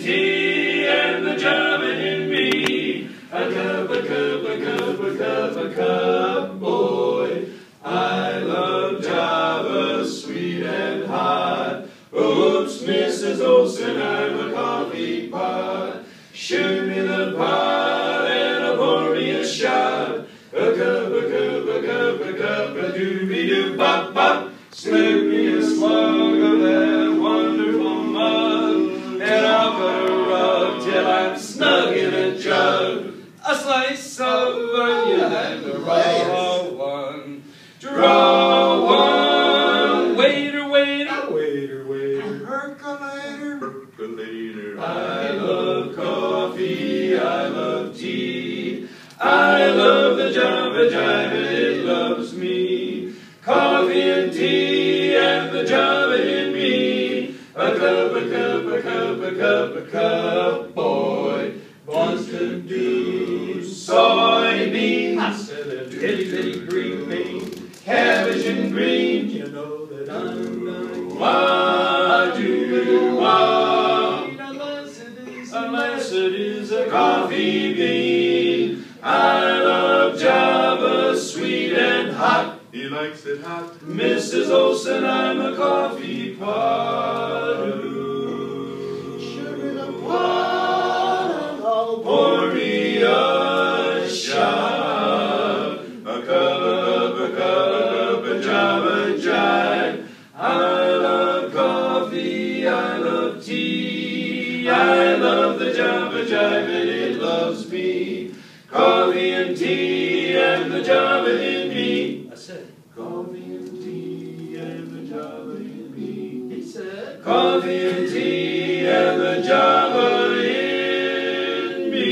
tea and the German in me. A cup, a cup, a cup, a cup, a cup, boy. I love Java, sweet and hot. Oops, Mrs. Olson, I'm a coffee pot. Shoot me the pot and pour me a shot. A cup, a cup, a cup, a cup, a doobie doo bop bop. Slip me a slug of that I'm snug in a jug. A slice of onion and a raw one. Draw one. Waiter, waiter, waiter, waiter. Percolator. Percolator. I love coffee. I love tea. I love the Java Jive and it loves me. Coffee and tea and the Java in me. A cup, a cup, a cup, a cup, a cup, litty, litty green beans, cabbage and green. You know that I'm going wah do wah. Unless it is a coffee bean. I love Java, sweet and hot. He likes it hot. Mrs. Olson, I'm a coffee pot. I love the Java jive and it loves me. Coffee and tea and the Java in me. I said, coffee and tea and the Java in me. He said, coffee and tea and the Java in me.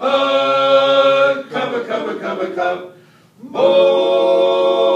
A cup, a cup, a cup, a cup. Boy,